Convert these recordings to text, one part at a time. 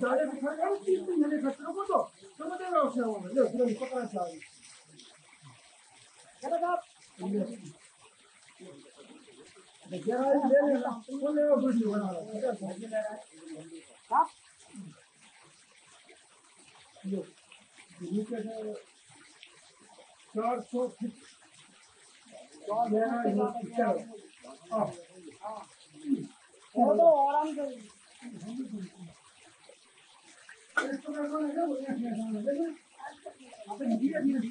誰も考えていくんじゃねえかってのこと、その手がおっしゃるもんね、それを引っ張られちゃう。体 चार सौ फीट तो आराम धीरे धीरे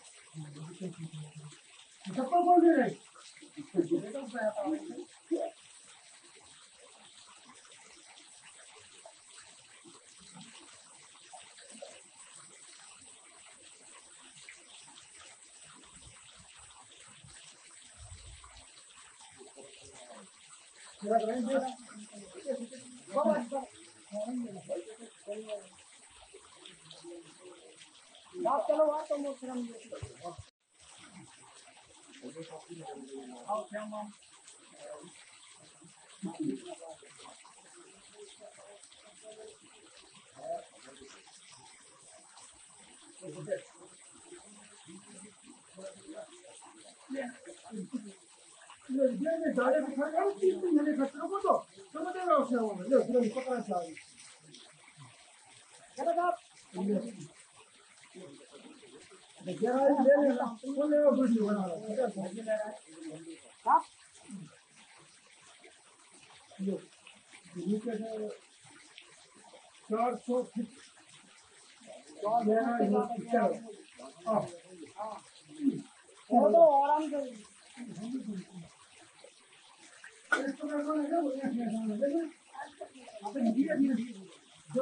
ごめんなさい。やめたいときに出てくるほど。चार सौ आराम धीरे धीरे जो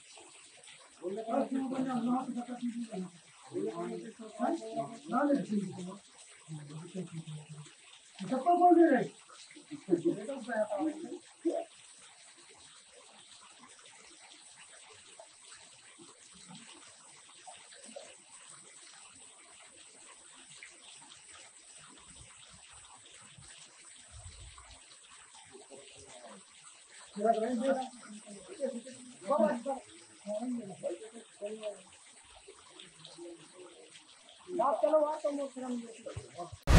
मुजफ्फर बोल दे रहे Gracias. चलो